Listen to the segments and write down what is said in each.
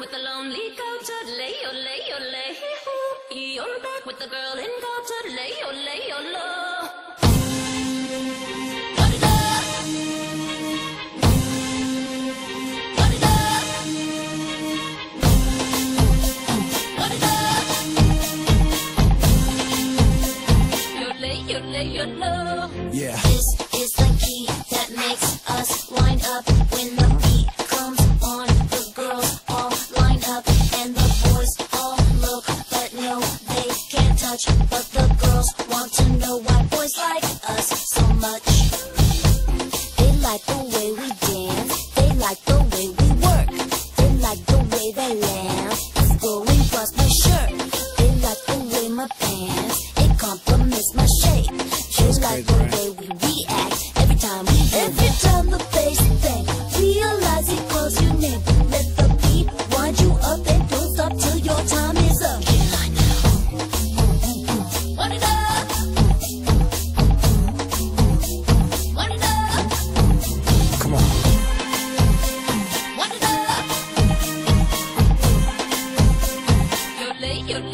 with the lonely goat, lay, oh, lay, oh, lay, hoo. You're back with the girl in goat, lay, oh, lay, oh, low. What it up? What it up? What it up? Yo, lay, low. Yeah. This is the key that makes us wind up when the can't. But the girls want to know why boys like us so much. They like the way we dance, they like the way we work, they like the way that laugh is going across my shirt. They like the way my pants, it complements my shape. They like the way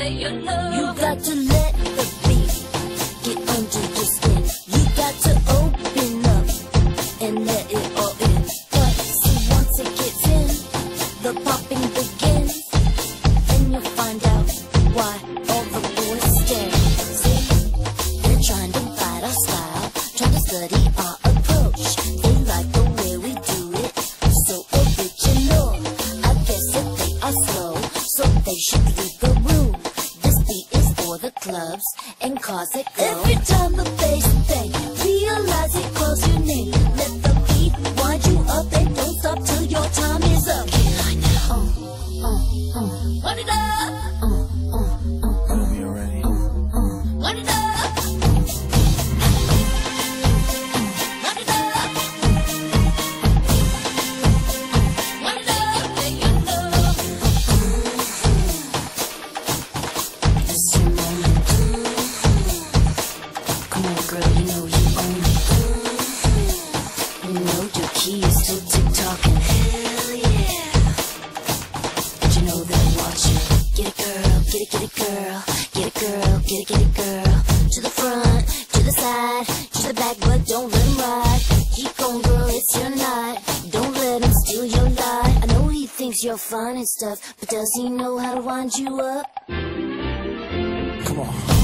You got to let the beat get under your skin. You got to open up and let it all in. But see, once it gets in, the popping begins, and you'll find out why all the boys stare. They're trying to fight our style, trying to study our approach. They like the way we do it, so original. I guess if they are slow, so they should leave clubs and cause it. Every time the bass bang, realize it calls name. Fine and stuff, but does he know how to wind you up? Come on.